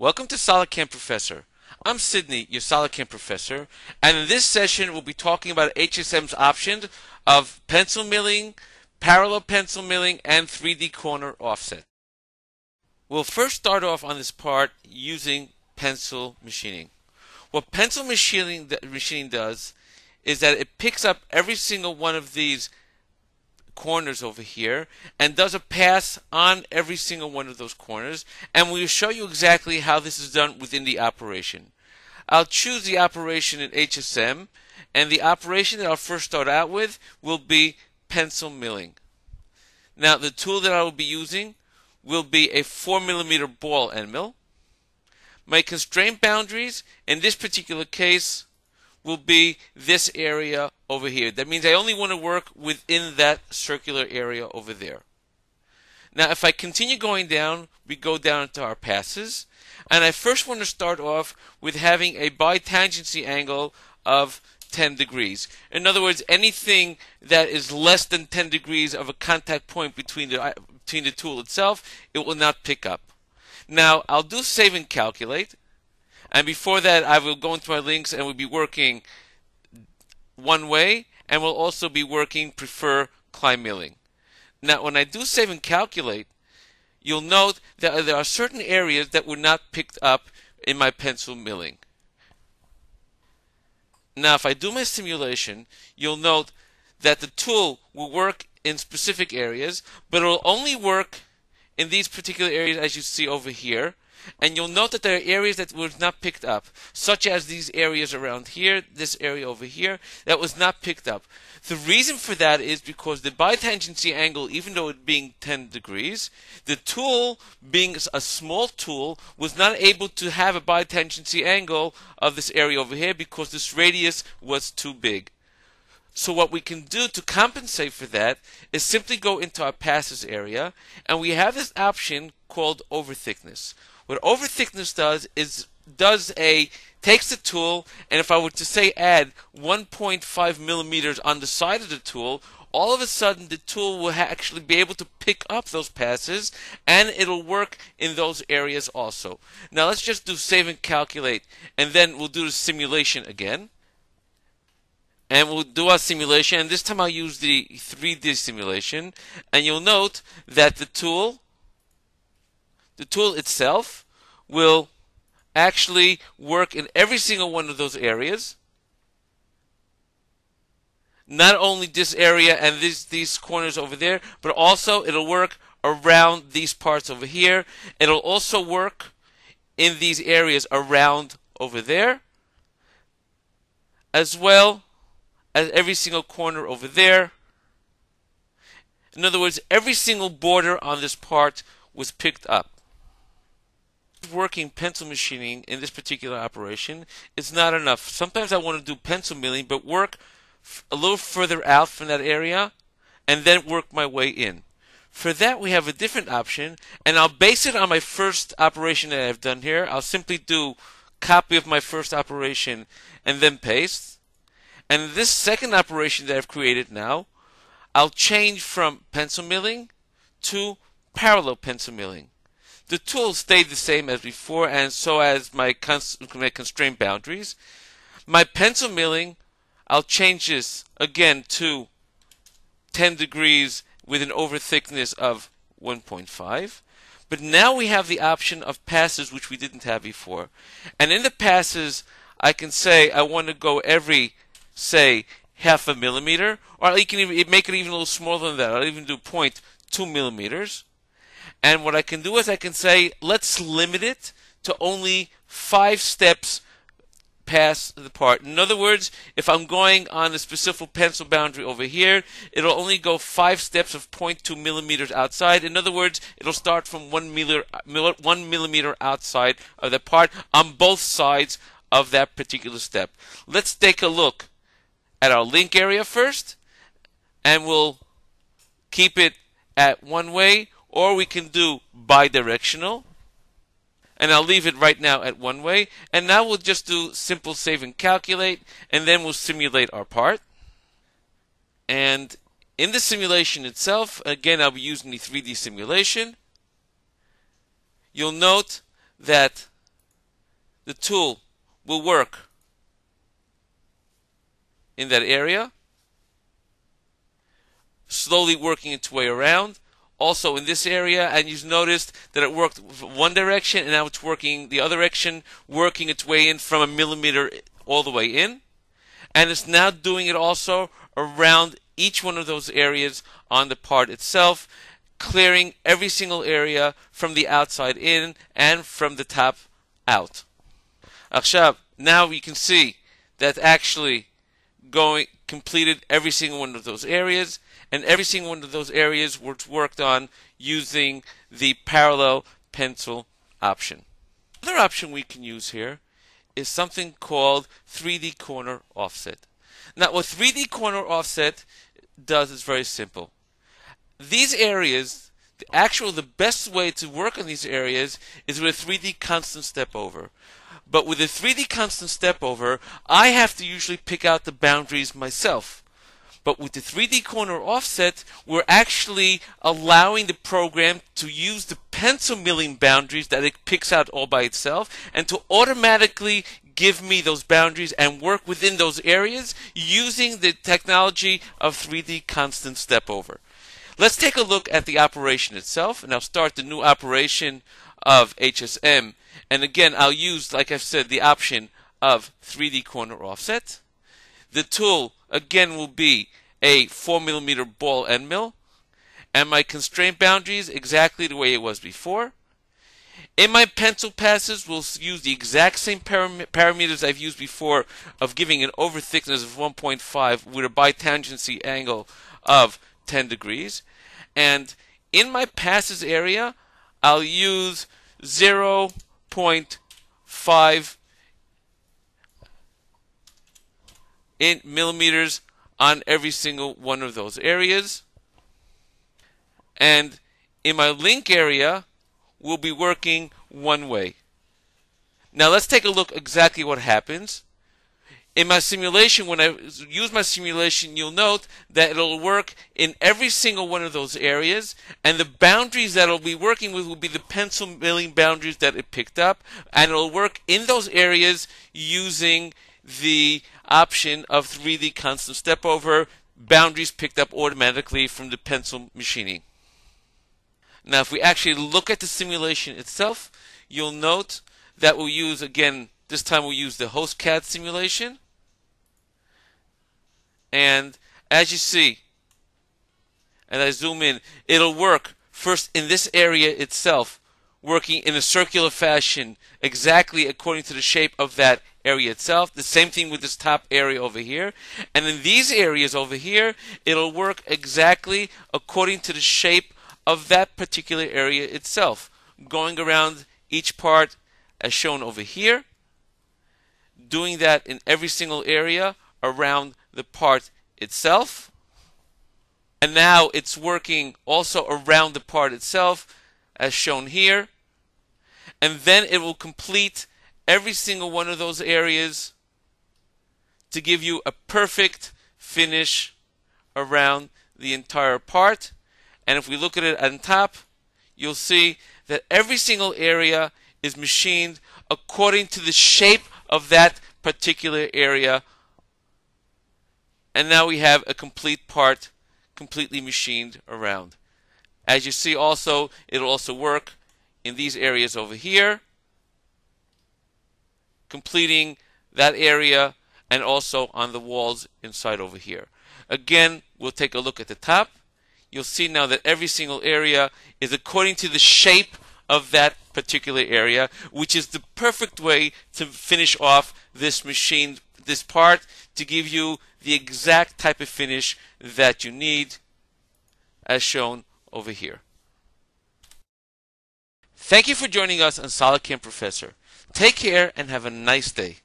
Welcome to SolidCAM Professor. I'm Sydney, your SolidCAM Professor, and in this session we'll be talking about HSM's options of pencil milling, parallel pencil milling, and 3D corner offset. We'll first start off on this part using pencil machining. What pencil machining, machining does is that it picks up every single one of these corners over here and does a pass on every single one of those corners and we'll show you exactly how this is done within the operation. I'll choose the operation in HSM and the operation that I'll first start out with will be pencil milling. Now the tool that I will be using will be a 4 millimeter ball end mill. My constraint boundaries in this particular case will be this area over here. That means I only want to work within that circular area over there. Now, if I continue going down, we go down into our passes. And I first want to start off with having a bitangency angle of 10 degrees. In other words, anything that is less than 10 degrees of a contact point between the, uh, between the tool itself, it will not pick up. Now, I'll do save and calculate. And before that, I will go into my links and we'll be working one way, and we'll also be working prefer climb milling. Now, when I do save and calculate, you'll note that there are certain areas that were not picked up in my pencil milling. Now, if I do my simulation, you'll note that the tool will work in specific areas, but it will only work in these particular areas as you see over here, and you'll note that there are areas that were not picked up, such as these areas around here, this area over here, that was not picked up. The reason for that is because the bitangency angle, even though it being 10 degrees, the tool, being a small tool, was not able to have a bitangency angle of this area over here because this radius was too big. So what we can do to compensate for that is simply go into our passes area and we have this option called over thickness. What over thickness does is does a takes the tool and if I were to say add 1.5 millimeters on the side of the tool, all of a sudden the tool will actually be able to pick up those passes and it'll work in those areas also. Now let's just do save and calculate and then we'll do the simulation again. And we'll do our simulation and this time I'll use the 3D simulation and you'll note that the tool the tool itself will actually work in every single one of those areas. Not only this area and these, these corners over there, but also it'll work around these parts over here. It'll also work in these areas around over there, as well as every single corner over there. In other words, every single border on this part was picked up working pencil machining in this particular operation is not enough. Sometimes I want to do pencil milling, but work a little further out from that area and then work my way in. For that, we have a different option, and I'll base it on my first operation that I've done here. I'll simply do copy of my first operation and then paste. And this second operation that I've created now, I'll change from pencil milling to parallel pencil milling. The tool stayed the same as before, and so as my, my constraint boundaries. My pencil milling, I'll change this again to 10 degrees with an over thickness of 1.5. But now we have the option of passes, which we didn't have before. And in the passes, I can say I want to go every, say, half a millimeter, or I can even make it even a little smaller than that. I'll even do 0.2 millimeters. And what I can do is I can say, let's limit it to only five steps past the part. In other words, if I'm going on a specific pencil boundary over here, it'll only go five steps of 0.2 millimeters outside. In other words, it'll start from one millimeter, one millimeter outside of the part on both sides of that particular step. Let's take a look at our link area first, and we'll keep it at one way or we can do bidirectional. And I'll leave it right now at one way. And now we'll just do simple save and calculate and then we'll simulate our part. And in the simulation itself again I'll be using the 3D simulation. You'll note that the tool will work in that area, slowly working its way around. Also in this area, and you've noticed that it worked one direction, and now it's working the other direction, working its way in from a millimeter all the way in. And it's now doing it also around each one of those areas on the part itself, clearing every single area from the outside in and from the top out. Achshab, now we can see that actually going completed every single one of those areas, and every single one of those areas was worked on using the parallel pencil option. Another option we can use here is something called 3D corner offset. Now, what 3D corner offset does is very simple. These areas, the actual, the best way to work on these areas is with a 3D constant step over. But with a 3D constant step over, I have to usually pick out the boundaries myself. But with the 3D corner offset, we're actually allowing the program to use the pencil milling boundaries that it picks out all by itself and to automatically give me those boundaries and work within those areas using the technology of 3D constant step over. Let's take a look at the operation itself and I'll start the new operation of HSM and again, I'll use, like I've said, the option of 3D corner offset. The tool, again, will be a 4 millimeter ball end mill. And my constraint boundaries, exactly the way it was before. In my pencil passes, we'll use the exact same param parameters I've used before of giving an over thickness of 1.5 with a bitangency angle of 10 degrees. And in my passes area, I'll use 0 0.5 in millimeters on every single one of those areas. And in my link area, we'll be working one way. Now let's take a look exactly what happens in my simulation, when I use my simulation, you'll note that it'll work in every single one of those areas, and the boundaries that it'll be working with will be the pencil milling boundaries that it picked up, and it'll work in those areas using the option of 3D constant step over, boundaries picked up automatically from the pencil machining. Now, if we actually look at the simulation itself, you'll note that we'll use, again, this time we'll use the host CAD simulation. And as you see, and I zoom in, it'll work first in this area itself, working in a circular fashion, exactly according to the shape of that area itself. The same thing with this top area over here. And in these areas over here, it'll work exactly according to the shape of that particular area itself, going around each part as shown over here, doing that in every single area around the part itself. And now it's working also around the part itself as shown here. And then it will complete every single one of those areas to give you a perfect finish around the entire part. And if we look at it on top, you'll see that every single area is machined according to the shape of that particular area and now we have a complete part completely machined around. As you see also, it'll also work in these areas over here, completing that area and also on the walls inside over here. Again, we'll take a look at the top. You'll see now that every single area is according to the shape of that particular area, which is the perfect way to finish off this machine, this part to give you the exact type of finish that you need as shown over here. Thank you for joining us on SolidCAM Professor. Take care and have a nice day.